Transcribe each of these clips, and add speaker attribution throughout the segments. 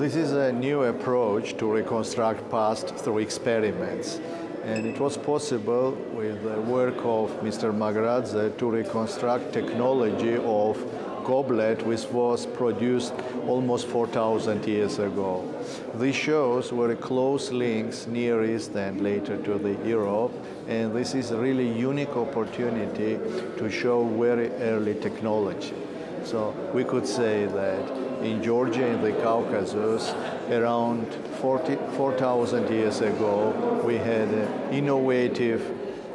Speaker 1: This is a new approach to reconstruct past through experiments. And it was possible with the work of Mr. Magradze to reconstruct technology of goblet which was produced almost 4,000 years ago. This shows very close links Near East and later to the Europe and this is a really unique opportunity to show very early technology. So we could say that in Georgia in the Caucasus around 4,000 years ago we had an innovative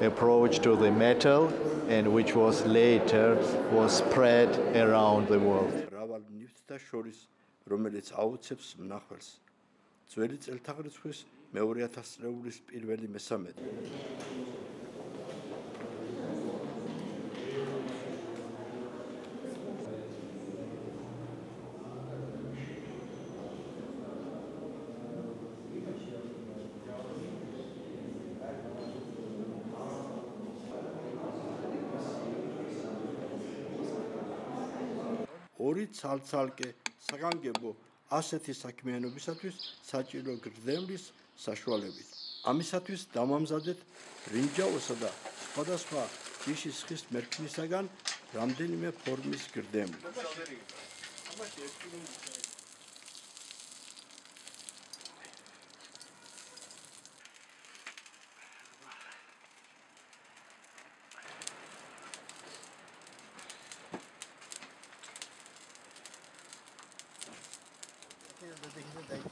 Speaker 1: approach to the metal and which was later was spread around the world.
Speaker 2: მრავალ ნივთთა შორის, რომელიც აუცებს მნახველს. ძველი წელთაღრიცხვის მეორე ათასწლეულის პირველი მესამედი. ორი ცალცალკე საგანგებო ასეთი საქმიანობისათვის საჭირო გრძნევლის საშუალებით. ამისათვის დამამზადეთ ბრინჯაოსა და სხვადასხვა ჯიშის ხის მერქნისაგან რამდენიმე ფორმის
Speaker 1: things that they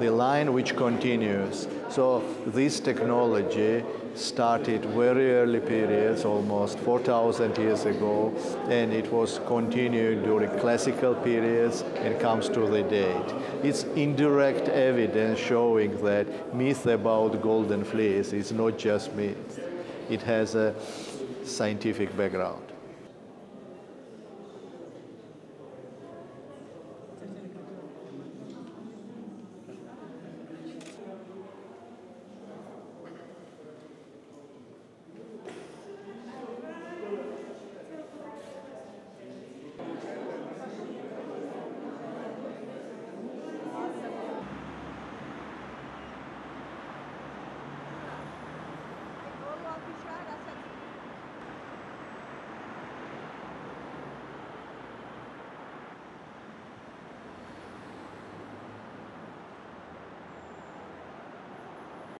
Speaker 1: the line which continues. So this technology started very early periods almost 4000 years ago and it was continued during classical periods and comes to the date. It's indirect evidence showing that myth about golden fleece is not just myth. It has a scientific background